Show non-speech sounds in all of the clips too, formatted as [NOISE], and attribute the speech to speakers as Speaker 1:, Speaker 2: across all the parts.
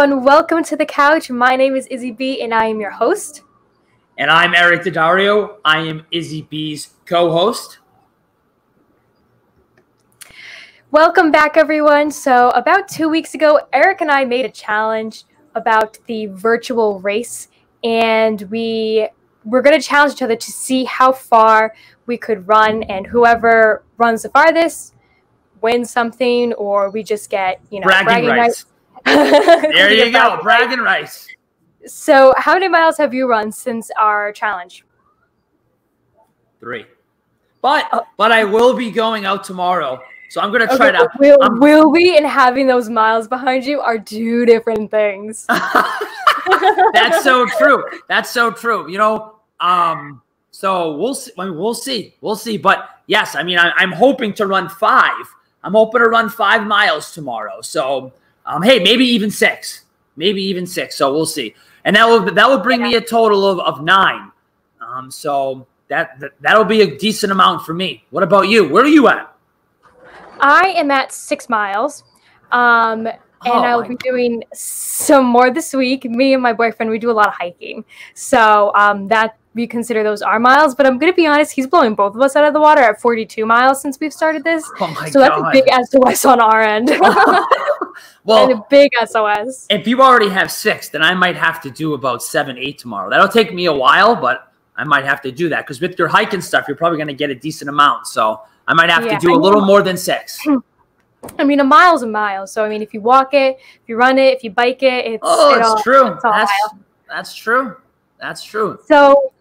Speaker 1: Everyone. Welcome to the couch. My name is Izzy B, and I am your host.
Speaker 2: And I'm Eric Daddario. I am Izzy B's co host.
Speaker 1: Welcome back, everyone. So, about two weeks ago, Eric and I made a challenge about the virtual race, and we were going to challenge each other to see how far we could run, and whoever runs the farthest wins something, or we just get, you know,
Speaker 2: bragging, bragging rights. rights there [LAUGHS] you go, bragging rights.
Speaker 1: So, how many miles have you run since our challenge?
Speaker 2: Three. But oh. but I will be going out tomorrow. So I'm gonna try okay, to.
Speaker 1: Will, will we and having those miles behind you are two different things. [LAUGHS] [LAUGHS]
Speaker 2: That's so true. That's so true. You know, um, so we'll see. I mean, we'll see. We'll see. But yes, I mean, I, I'm hoping to run five. I'm hoping to run five miles tomorrow. So um, hey, maybe even six, maybe even six. So we'll see. And that will that would bring me a total of, of nine. Um, so that, that that'll be a decent amount for me. What about you? Where are you at?
Speaker 1: I am at six miles. Um, and oh, I'll be doing some more this week. Me and my boyfriend, we do a lot of hiking. So um, that we consider those our miles. But I'm going to be honest, he's blowing both of us out of the water at 42 miles since we've started this.
Speaker 2: Oh my
Speaker 1: so God. that's a big SOS on our end. [LAUGHS] well, and a big SOS.
Speaker 2: If you already have six, then I might have to do about seven, eight tomorrow. That'll take me a while, but I might have to do that because with your hiking stuff, you're probably going to get a decent amount. So I might have yeah, to do a little more than six. [CLEARS THROAT]
Speaker 1: I mean, a mile's a mile. So I mean, if you walk it, if you run it, if you bike it, it's
Speaker 2: oh, it's all, true. That's that's true. That's true.
Speaker 1: So,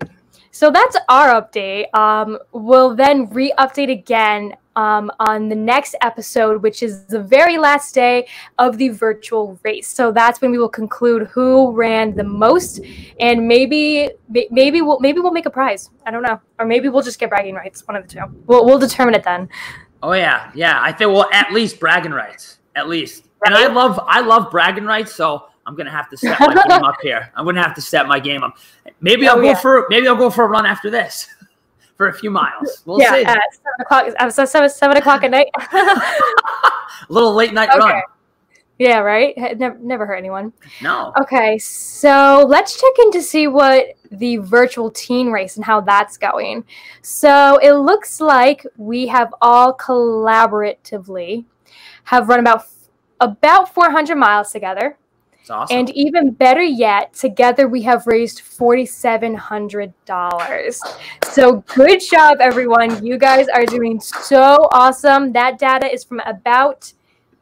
Speaker 1: so that's our update. Um, we'll then re-update again um, on the next episode, which is the very last day of the virtual race. So that's when we will conclude who ran the most, and maybe maybe we'll maybe we'll make a prize. I don't know, or maybe we'll just get bragging rights. One of the two. We'll we'll determine it then.
Speaker 2: Oh yeah, yeah. I think well at least bragging rights, at least. And I love I love bragging rights, so I'm gonna have to step my [LAUGHS] game up here. I'm gonna have to step my game up. Maybe I'll oh, go yeah. for maybe I'll go for a run after this [LAUGHS] for a few miles. We'll
Speaker 1: yeah,
Speaker 2: see.
Speaker 1: At seven o'clock. Uh, seven, seven o'clock at night. [LAUGHS]
Speaker 2: a little late night okay. run.
Speaker 1: Yeah, right. Never, never hurt anyone.
Speaker 2: No.
Speaker 1: Okay, so let's check in to see what the virtual teen race and how that's going. So it looks like we have all collaboratively have run about about 400 miles together.
Speaker 2: Awesome.
Speaker 1: And even better yet, together we have raised $4,700. So good job, everyone. You guys are doing so awesome. That data is from about,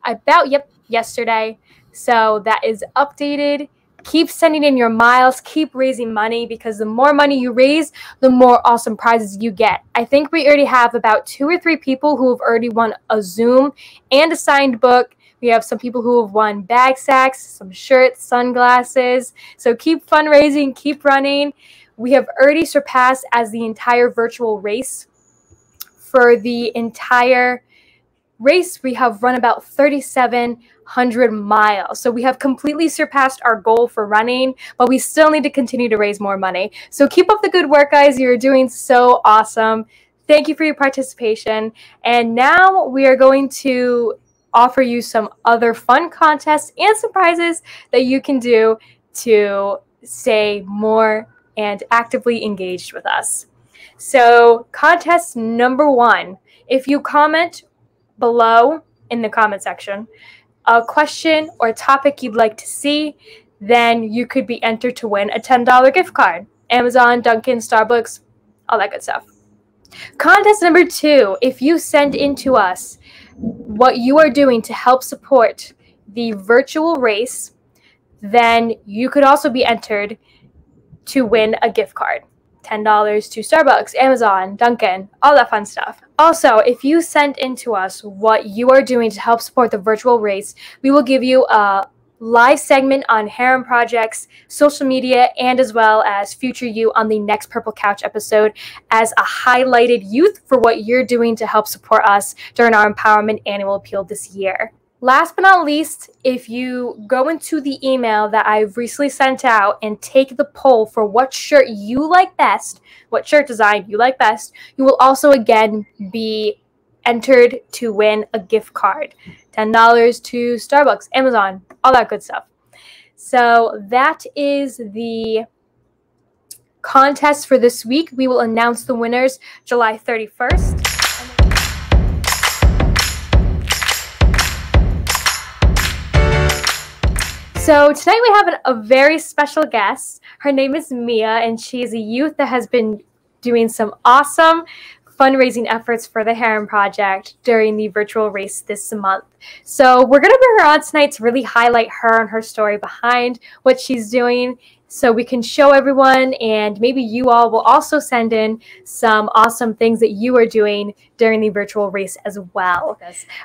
Speaker 1: about, yep, yesterday. So that is updated. Keep sending in your miles, keep raising money because the more money you raise, the more awesome prizes you get. I think we already have about two or three people who have already won a Zoom and a signed book we have some people who have won bag sacks, some shirts, sunglasses. So keep fundraising, keep running. We have already surpassed as the entire virtual race. For the entire race, we have run about 3,700 miles. So we have completely surpassed our goal for running, but we still need to continue to raise more money. So keep up the good work, guys. You're doing so awesome. Thank you for your participation. And now we are going to offer you some other fun contests and surprises that you can do to stay more and actively engaged with us. So, contest number one if you comment below in the comment section a question or topic you'd like to see, then you could be entered to win a $10 gift card. Amazon, Dunkin', Starbucks, all that good stuff. Contest number two if you send in to us what you are doing to help support the virtual race, then you could also be entered to win a gift card. $10 to Starbucks, Amazon, Dunkin', all that fun stuff. Also, if you send in to us what you are doing to help support the virtual race, we will give you a live segment on Herren projects, social media, and as well as future you on the next Purple Couch episode as a highlighted youth for what you're doing to help support us during our Empowerment Annual Appeal this year. Last but not least, if you go into the email that I've recently sent out and take the poll for what shirt you like best, what shirt design you like best, you will also again be entered to win a gift card. $10 to Starbucks, Amazon, all that good stuff. So that is the contest for this week. We will announce the winners July 31st. So tonight we have an, a very special guest. Her name is Mia, and she is a youth that has been doing some awesome fundraising efforts for the Herren Project during the virtual race this month. So we're going to bring her on tonight to really highlight her and her story behind what she's doing so we can show everyone and maybe you all will also send in some awesome things that you are doing during the virtual race as well.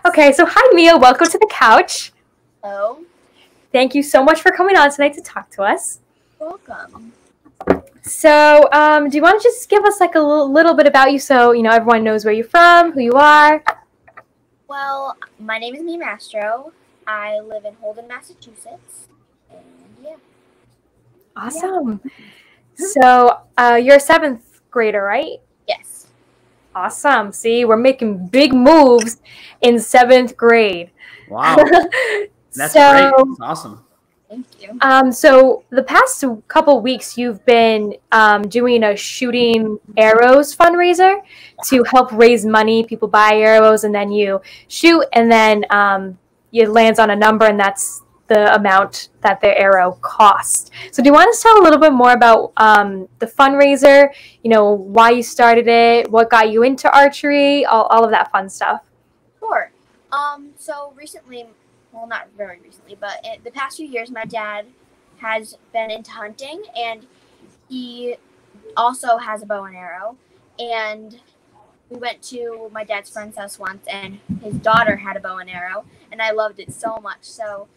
Speaker 1: Okay, so hi Mia, welcome to the couch.
Speaker 3: Hello.
Speaker 1: Thank you so much for coming on tonight to talk to us.
Speaker 3: Welcome.
Speaker 1: So, um, do you want to just give us like a little, little bit about you so you know everyone knows where you're from, who you are?
Speaker 3: Well, my name is Mia Mastro. I live in Holden, Massachusetts. And yeah.
Speaker 1: Awesome. So, uh, you're a seventh grader, right?
Speaker 3: Yes.
Speaker 1: Awesome. See, we're making big moves in seventh grade.
Speaker 2: Wow. [LAUGHS] That's
Speaker 1: so,
Speaker 2: great. That's awesome.
Speaker 3: Thank you.
Speaker 1: Um, so the past couple weeks, you've been um, doing a shooting arrows fundraiser to help raise money. People buy arrows, and then you shoot, and then um, it lands on a number, and that's the amount that the arrow cost. So, do you want to tell a little bit more about um, the fundraiser? You know, why you started it, what got you into archery, all, all of that fun stuff.
Speaker 3: Sure. Um, so recently, well, not very recently, but in the past few years, my dad has been into hunting, and he also has a bow and arrow. And we went to my dad's friend's house once, and his daughter had a bow and arrow, and I loved it so much. So,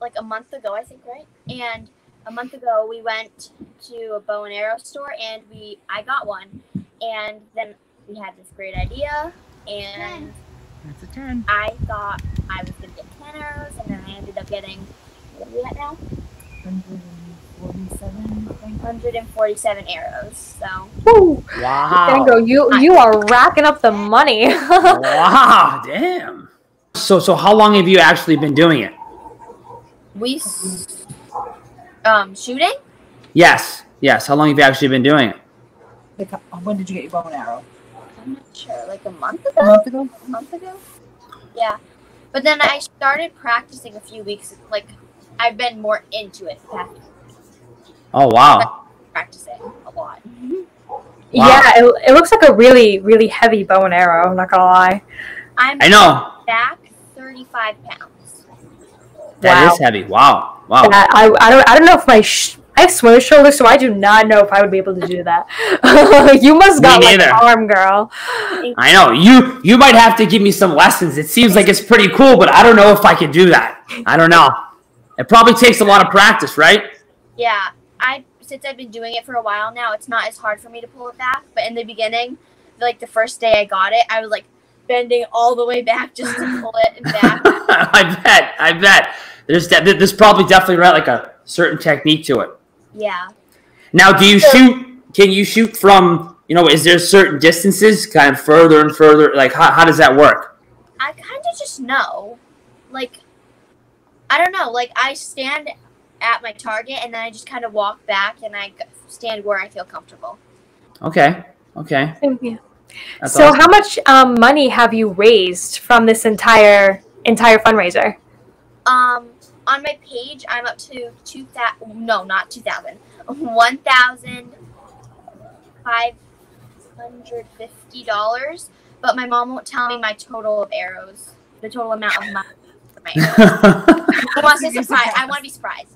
Speaker 3: like a month ago, I think, right? And a month ago, we went to a bow and arrow store, and we I got one, and then we had this great idea, and
Speaker 2: That's a 10.
Speaker 3: I thought I was gonna get ten arrows, and then I ended up getting what are we at now?
Speaker 4: Hundred and forty-seven.
Speaker 3: Hundred and forty-seven arrows. So
Speaker 1: Woo!
Speaker 2: Wow.
Speaker 1: Dango, you you are racking up the money. [LAUGHS]
Speaker 2: wow. Damn. So, so how long have you actually been doing it?
Speaker 3: we s- um shooting.
Speaker 2: Yes. Yes. How long have you actually been doing it?
Speaker 4: Like, when did you get your bow and arrow?
Speaker 3: I'm not sure, like a month
Speaker 4: A
Speaker 3: ago.
Speaker 4: month ago?
Speaker 3: A month ago. Yeah, but then I started practicing a few weeks. Like I've been more into it.
Speaker 2: Oh, wow.
Speaker 3: Practicing a lot. Wow.
Speaker 1: Yeah, it, it looks like a really, really heavy bow and arrow. I'm not gonna lie.
Speaker 3: I'm
Speaker 2: I know.
Speaker 3: back 35 pounds.
Speaker 2: That is
Speaker 1: Wow.
Speaker 2: heavy. Wow. Wow.
Speaker 1: Yeah, I, I don't I don't know if my sh- I have swimmer shoulders, so I do not know if I would be able to do that. [LAUGHS] you must
Speaker 2: Me
Speaker 1: got like arm, girl.
Speaker 2: I know. You you might have to give me some lessons. It seems like it's pretty cool, but I don't know if I can do that. I don't know. It probably takes a lot of practice, right?
Speaker 3: Yeah, I since I've been doing it for a while now, it's not as hard for me to pull it back. But in the beginning, like the first day I got it, I was like bending all the way back just to pull it [LAUGHS] back.
Speaker 2: I bet. I bet. There's de- there's probably definitely right like a certain technique to it.
Speaker 3: Yeah.
Speaker 2: Now, do you shoot? Can you shoot from? You know, is there certain distances, kind of further and further? Like, how, how does that work?
Speaker 3: I kind of just know. Like, I don't know. Like, I stand at my target and then I just kind of walk back and I stand where I feel comfortable.
Speaker 2: Okay. Okay.
Speaker 1: Yeah.
Speaker 2: That's
Speaker 1: so,
Speaker 2: awesome.
Speaker 1: how much um, money have you raised from this entire entire fundraiser?
Speaker 3: Um, on my page, I'm up to two thousand. No, not two thousand. One thousand five hundred fifty dollars. But my mom won't tell me my total of arrows. The total amount of money for my arrows. [LAUGHS] I want to surprise. I want to be surprised.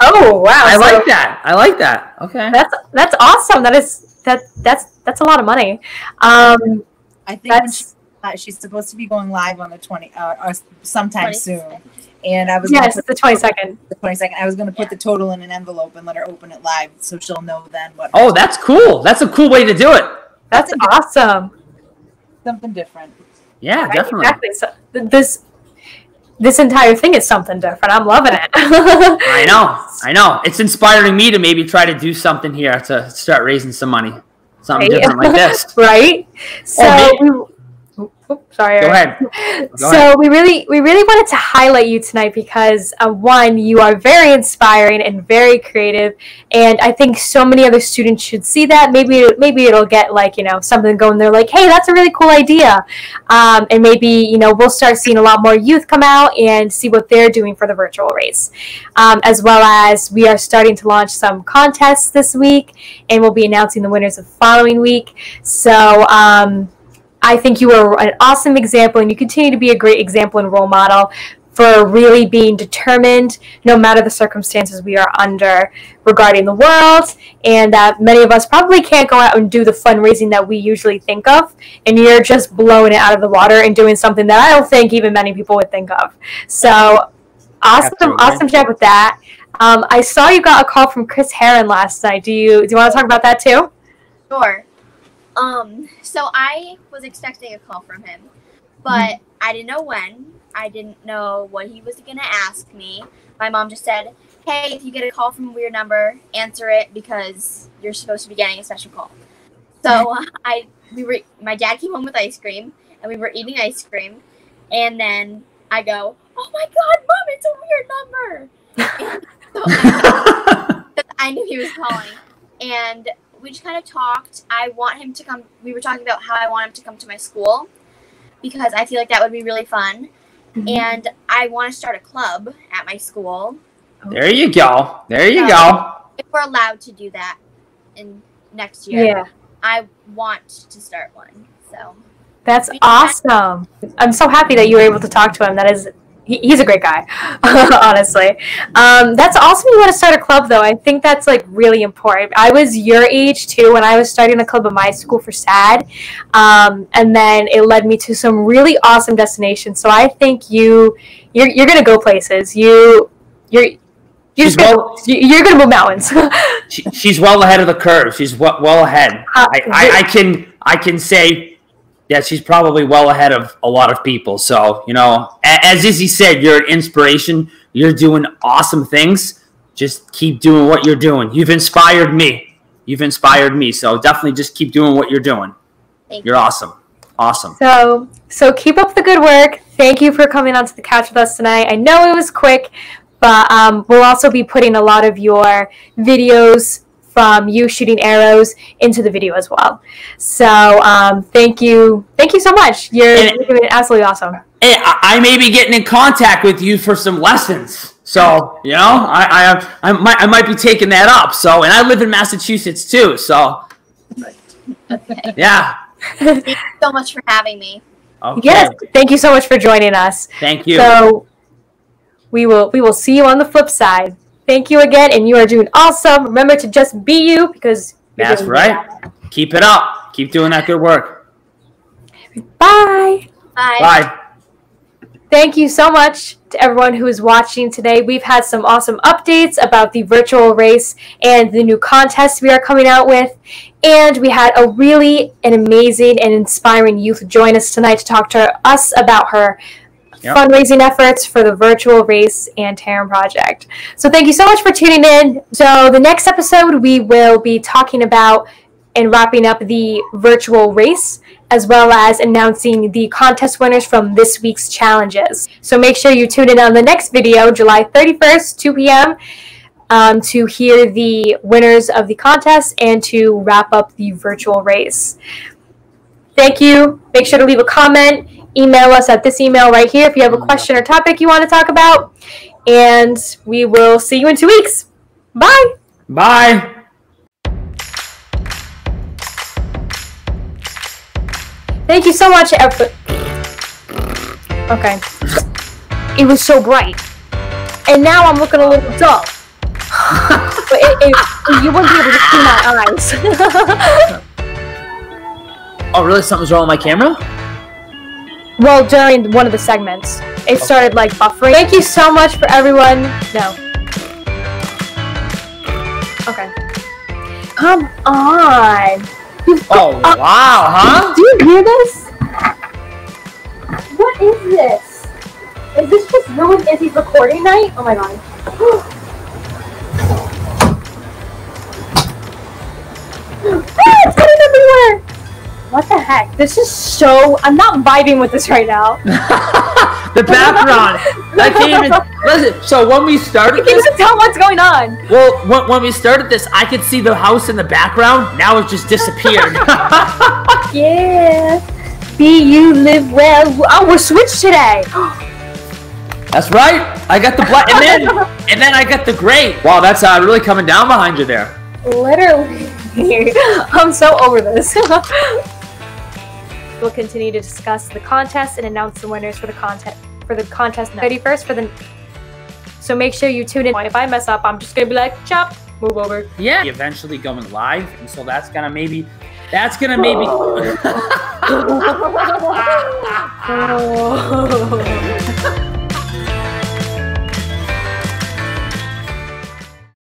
Speaker 1: Oh wow!
Speaker 2: I
Speaker 1: so
Speaker 2: like that. I like that. Okay.
Speaker 1: That's that's awesome. That is that that's that's a lot of money. Um,
Speaker 4: I think
Speaker 1: that's
Speaker 4: she, uh, she's supposed to be going live on the 20, uh, or sometime
Speaker 3: 20
Speaker 4: soon. And I was
Speaker 1: yes,
Speaker 4: gonna
Speaker 1: the twenty second.
Speaker 4: the 22nd. I was going to put the total in an envelope and let her open it live so she'll know then what.
Speaker 2: Oh, that's cool. That's a cool way to do it.
Speaker 1: That's awesome.
Speaker 4: something different.
Speaker 2: Yeah,
Speaker 1: Right,
Speaker 2: definitely.
Speaker 1: Exactly. So th- this this entire thing is something different. I'm loving it. [LAUGHS]
Speaker 2: I know. I know. It's inspiring me to maybe try to do something here to start raising some money. Something
Speaker 1: Right.
Speaker 2: different like this. [LAUGHS]
Speaker 1: right? So
Speaker 2: Oh,
Speaker 1: sorry.
Speaker 2: Go ahead. [LAUGHS] Go
Speaker 1: so
Speaker 2: ahead.
Speaker 1: we really we really wanted to highlight you tonight because uh, one you are very inspiring and very creative and i think so many other students should see that maybe maybe it'll get like you know something going They're like hey that's a really cool idea um, and maybe you know we'll start seeing a lot more youth come out and see what they're doing for the virtual race um, as well as we are starting to launch some contests this week and we'll be announcing the winners the following week so um, I think you are an awesome example, and you continue to be a great example and role model for really being determined, no matter the circumstances we are under regarding the world, and that many of us probably can't go out and do the fundraising that we usually think of, and you're just blowing it out of the water and doing something that I don't think even many people would think of. So, awesome,
Speaker 2: Absolutely.
Speaker 1: awesome job with that. Um, I saw you got a call from Chris Herren last night. Do you do you want to talk about that too?
Speaker 3: Sure. Um, so I was expecting a call from him, but I didn't know when. I didn't know what he was gonna ask me. My mom just said, "Hey, if you get a call from a weird number, answer it because you're supposed to be getting a special call." So [LAUGHS] I, we were. My dad came home with ice cream, and we were eating ice cream, and then I go, "Oh my God, mom, it's a weird number." [LAUGHS] So I I knew he was calling. And we just kind of talked. I want him to come. We were talking about how I want him to come to my school because I feel like that would be really fun. Mm-hmm. And I want to start a club at my school
Speaker 2: there you go. There you go.
Speaker 3: if we're allowed to do that in next year.
Speaker 1: Yeah.
Speaker 3: I want to start one. So
Speaker 1: That's awesome. I'm so happy that you were able to talk to him. That is, he, he's a great guy, [LAUGHS] honestly. Um, that's awesome. You want to start a club, though. I think that's like really important. I was your age too when I was starting a club at my school for SADD, um, and then it led me to some really awesome destinations. So I think you, you're, you're gonna go places. You, you're. You're,
Speaker 2: She's
Speaker 1: gonna,
Speaker 2: well-
Speaker 1: you- you're gonna move mountains. [LAUGHS]
Speaker 2: She, she's well ahead of the curve. She's well, well ahead.
Speaker 1: Uh,
Speaker 2: I, I, I can I can say that she's probably well ahead of a lot of people. So you know, as Izzy said, you're an inspiration. You're doing awesome things. Just keep doing what you're doing. You've inspired me. You've inspired me. So definitely just keep doing what you're doing.
Speaker 3: Thank
Speaker 2: You're awesome. Awesome.
Speaker 1: So, so keep up the good work. Thank you for coming onto the couch with us tonight. I know it was quick, but um, we'll also be putting a lot of your videos from you shooting arrows into the video as well. So, um, thank you, thank you so much. You're,
Speaker 2: And-
Speaker 1: you're absolutely awesome.
Speaker 2: Hey, I, I may be getting in contact with you for some lessons. So you know, I I, I might I might be taking that up. So, and I live in Massachusetts too. So
Speaker 3: okay.
Speaker 2: yeah.
Speaker 3: Thank you so much for having me.
Speaker 2: Okay.
Speaker 1: Yes, thank you so much for joining us.
Speaker 2: Thank you.
Speaker 1: So, we will we will see you on the flip side. Thank you again, and you are doing awesome. Remember to just be you because
Speaker 2: That's
Speaker 1: doing
Speaker 2: right. Keep it up. Keep doing that good work.
Speaker 1: Bye.
Speaker 3: Bye.
Speaker 2: Bye.
Speaker 1: Thank you so much to everyone who is watching today. We've had some awesome updates about the virtual race and the new contest we are coming out with. And we had a really an amazing and inspiring youth join us tonight to talk to us about her
Speaker 2: Yep.
Speaker 1: fundraising efforts for the virtual race and Herren project. So thank you so much for tuning in. So the next episode we will be talking about and wrapping up the virtual race as well as announcing the contest winners from this week's challenges. So make sure you tune in on the next video, July 31st, 2 p.m., um, to hear the winners of the contest and to wrap up the virtual race. Thank you. Make sure to leave a comment. Email us at this email right here if you have a question or topic you want to talk about. And we will see you in two weeks. Bye.
Speaker 2: Bye.
Speaker 1: Thank you so much, everybody. Okay. It was so bright. And now I'm looking a little dull. [LAUGHS] but it, it, you wouldn't be able to see my eyes. [LAUGHS]
Speaker 2: Oh, really? Something's wrong with my camera?
Speaker 1: Well, during one of the segments, it started like buffering. Thank you so much for everyone. No. Okay. Come on.
Speaker 2: Oh, wow, huh?
Speaker 1: Do you hear this? What is this? Is this just ruined Izzy's recording night? Oh my god. This is so. I'm not vibing with this right now. [LAUGHS]
Speaker 2: the background. I can't even listen. So when we started
Speaker 1: You can
Speaker 2: this,
Speaker 1: just tell what's going on.
Speaker 2: well, when, when we started this, I could see the house in the background. Now it's just disappeared. [LAUGHS] [LAUGHS]
Speaker 1: Yeah. Be you live well. Oh, we're switched today.
Speaker 2: that's right. I got the black, and then and then I got the gray. Wow, that's uh, really coming down behind you there.
Speaker 1: Literally. I'm so over this. We'll continue to discuss the contest and announce the winners for the content for the contest 31st for the so make sure you tune in. If I mess up, I'm just gonna be like, chop, move over.
Speaker 2: Yeah. Eventually going live, and so that's gonna maybe, that's gonna maybe. [LAUGHS] [LAUGHS]
Speaker 1: Oh. [LAUGHS]